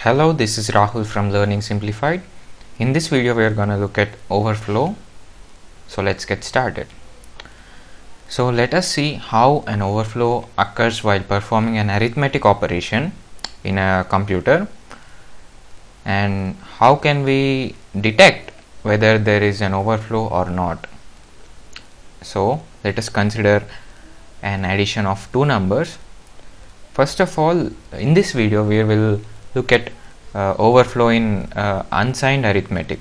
Hello, this is Rahul from Learning Simplified. In this video, we are going to look at overflow. So let's get started. So let us see how an overflow occurs while performing an arithmetic operation in a computer and how can we detect whether there is an overflow or not. So let us consider an addition of two numbers. First of all, in this video, we will look at uh, overflow in uh, unsigned arithmetic.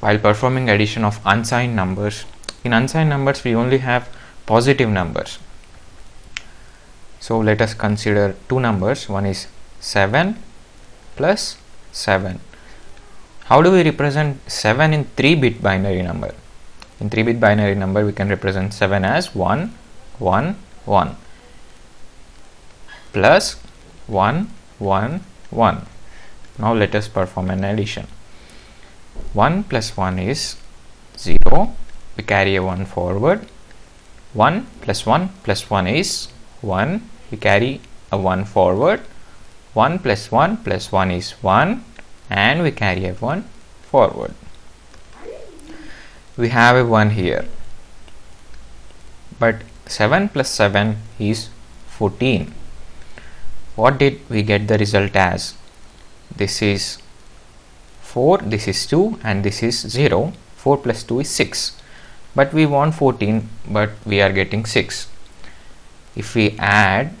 While performing addition of unsigned numbers, in unsigned numbers we only have positive numbers. So let us consider two numbers, one is 7 plus 7. How do we represent 7 in 3 bit binary number? In 3 bit binary number we can represent 7 as 1, 1, 1 plus 1 1 1 now let us perform an addition. 1 plus 1 is 0 we carry a 1 forward. 1 plus 1 plus 1 is 1 we carry a 1 forward. 1 plus 1 plus 1 is 1 and we carry a 1 forward. We have a 1 here. But 7 plus 7 is 14 what did we get the result as? This is 4 this is 2 and this is 0 4 plus 2 is 6 but we want 14 but we are getting 6 if we add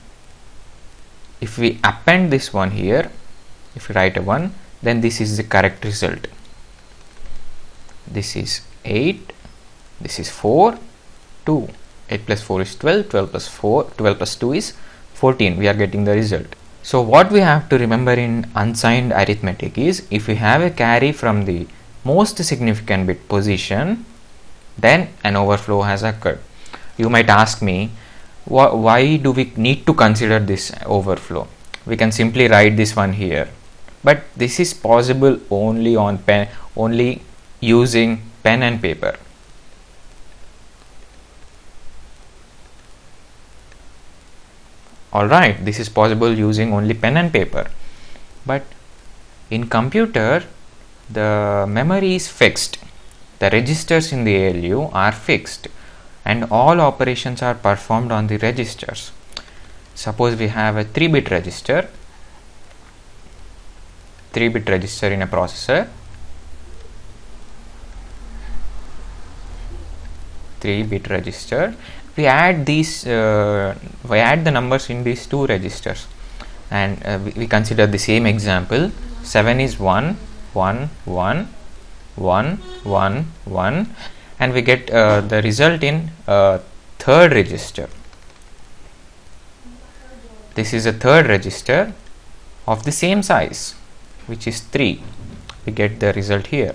if we append this one here if we write a 1 then this is the correct result. This is 8 this is 4 2 8 plus 4 is 12 12 plus 4 12 plus 2 is 14 we are getting the result. So what we have to remember in unsigned arithmetic is if we have a carry from the most significant bit position then an overflow has occurred. You might ask me wh why do we need to consider this overflow? We can simply write this one here. But this is possible only on pen only using pen and paper alright this is possible using only pen and paper. But in computer the memory is fixed. The registers in the ALU are fixed and all operations are performed on the registers. Suppose we have a 3 bit register. 3 bit register in a processor. 3 bit register we add these uh, we add the numbers in these two registers. And uh, we, we, consider the same example. 7 is 1 1 1 1 1 1 and we get uh, the result in third register. This is a third register of the same size which is 3 we get the result here.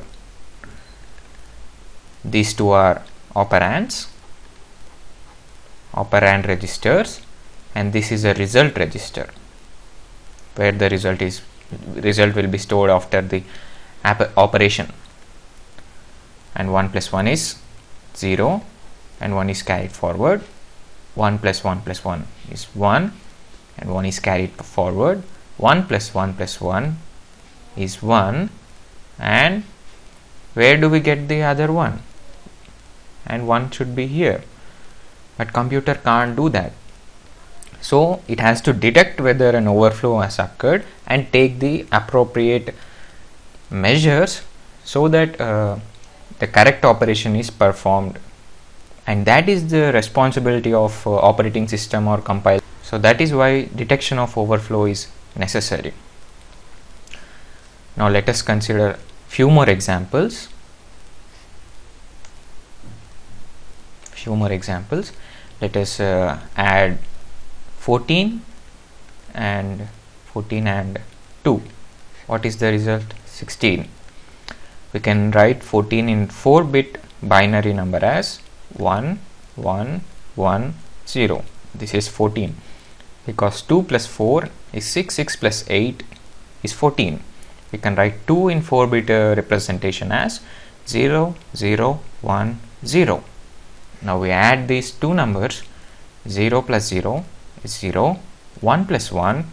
These two are operands operand registers and this is a result register where the result is result will be stored after the operation. And 1 plus 1 is 0 and 1 is carried forward. 1 plus 1 plus 1 is 1 and 1 is carried forward. 1 plus 1 plus 1 is 1 and where do we get the other one? And 1 should be here but computer can't do that. So it has to detect whether an overflow has occurred and take the appropriate measures so that uh, the correct operation is performed. And that is the responsibility of uh, operating system or compiler so that is why detection of overflow is necessary. Now let us consider few more examples. Few more examples let us uh, add 14 and 14 and 2 what is the result? 16 we can write 14 in 4 bit binary number as 1 1 1 0 this is 14 because 2 plus 4 is 6 6 plus 8 is 14 we can write 2 in 4 bit uh, representation as 0 0 1 0 now we add these two numbers. 0 plus 0 is 0 1 plus 1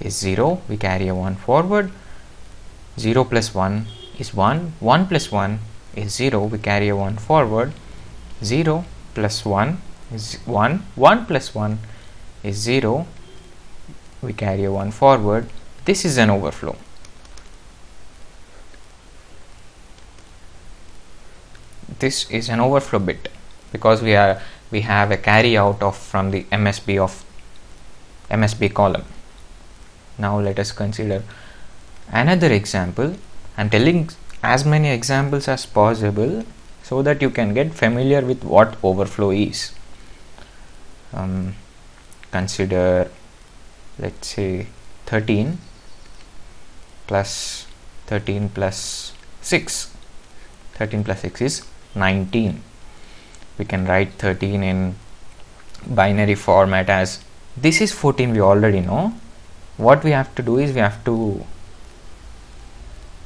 is 0 we carry a 1 forward. 0 plus 1 is 1 1 plus 1 is 0 we carry a 1 forward. 0 plus 1 is 1 1 plus 1 is 0 we carry a 1 forward. This is an overflow. This is an overflow bit because we are we have a carry out of from the MSB of MSB column. Now let us consider another example. I'm telling as many examples as possible so that you can get familiar with what overflow is. Um, consider let's say 13 plus 13 plus 6 13 plus 6 is 19 we can write 13 in binary format as this is 14 we already know. What we have to do is we have to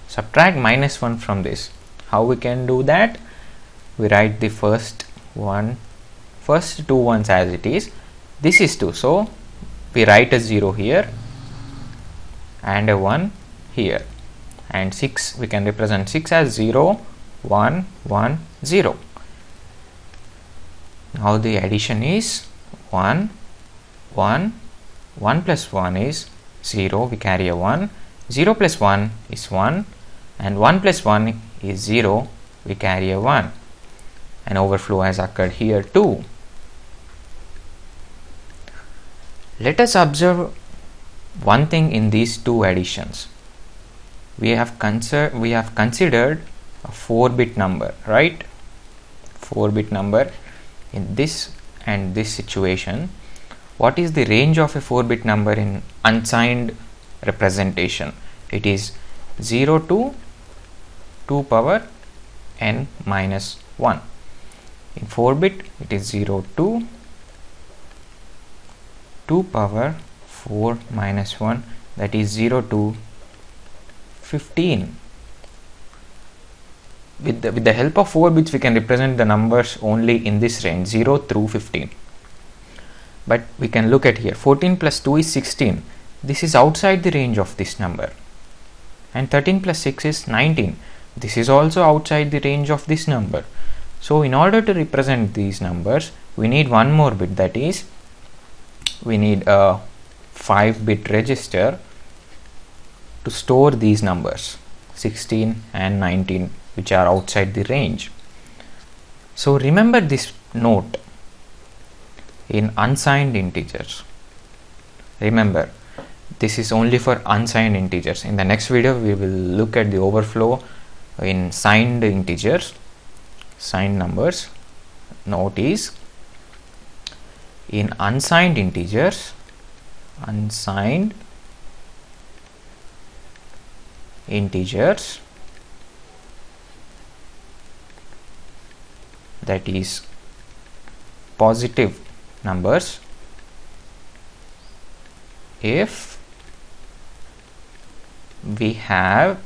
subtract minus 1 from this. How we can do that? We write the first one first two ones as it is. This is 2 so we write a 0 here and a 1 here. And 6 we can represent 6 as 0 1 1 0 now the addition is? 1 1 1 plus 1 is 0 we carry a 1 0 plus 1 is 1 and 1 plus 1 is 0 we carry a 1 an overflow has occurred here too. Let us observe one thing in these two additions. We have we have considered a 4 bit number right? 4 bit number in this and this situation what is the range of a 4 bit number in unsigned representation? It is 0 to 2 power n minus 1 in 4 bit it is 0 to 2 power 4 minus 1 that is 0 to 15 with the, with the help of 4 bits we can represent the numbers only in this range 0 through 15 but we can look at here 14 plus 2 is 16 this is outside the range of this number. And 13 plus 6 is 19 this is also outside the range of this number. So in order to represent these numbers we need one more bit. That is we need a 5 bit register to store these numbers 16 and 19 which are outside the range. So remember this note in unsigned integers. Remember this is only for unsigned integers. In the next video we will look at the overflow in signed integers, signed numbers. Note is in unsigned integers, unsigned integers that is positive numbers if we have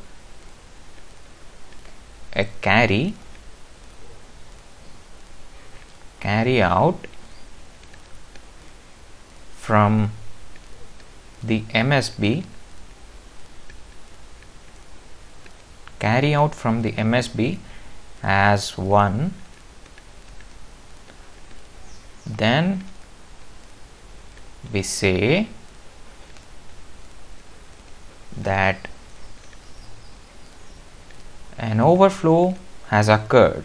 a carry carry out from the MSB carry out from the MSB as 1 then we say that an overflow has occurred.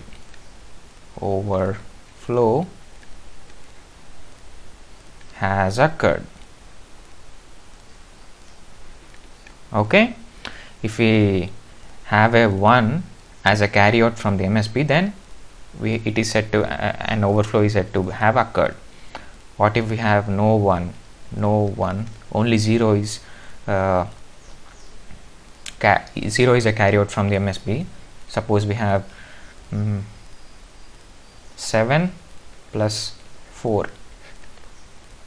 Overflow has occurred. Okay? If we have a 1 as a carryout from the MSB then we it is said to uh, an overflow is said to have occurred. What if we have no one no one only zero is uh, 0 is a carryout from the MSB suppose we have um, 7 plus 4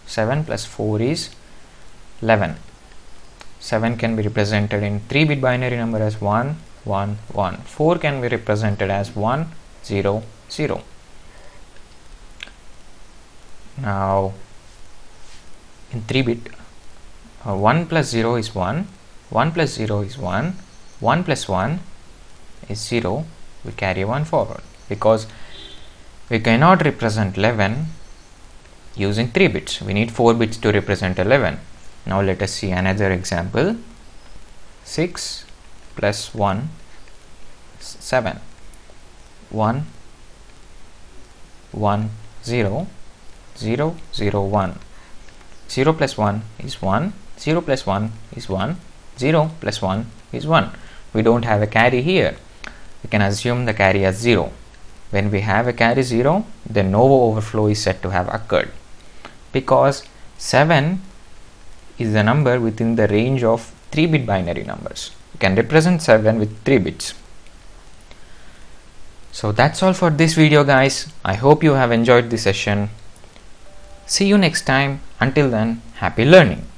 7 plus 4 is 11 7 can be represented in 3 bit binary number as 1 1 1 4 can be represented as 1 0 0 now in 3 bit uh, 1 plus 0 is 1 1 plus 0 is 1 1 plus 1 is 0 we carry 1 forward because we cannot represent 11 using 3 bits. We need 4 bits to represent 11 now let us see another example. 6 plus 1 7 1 1 0 0 0 1 0 plus 1 is 1 0 plus 1 is 1 0 plus 1 is 1 we don't have a carry here. We can assume the carry as 0 when we have a carry 0 then no overflow is said to have occurred. Because 7 is the number within the range of 3 bit binary numbers. You can represent 7 with 3 bits so that's all for this video guys. I hope you have enjoyed this session. See you next time. Until then happy learning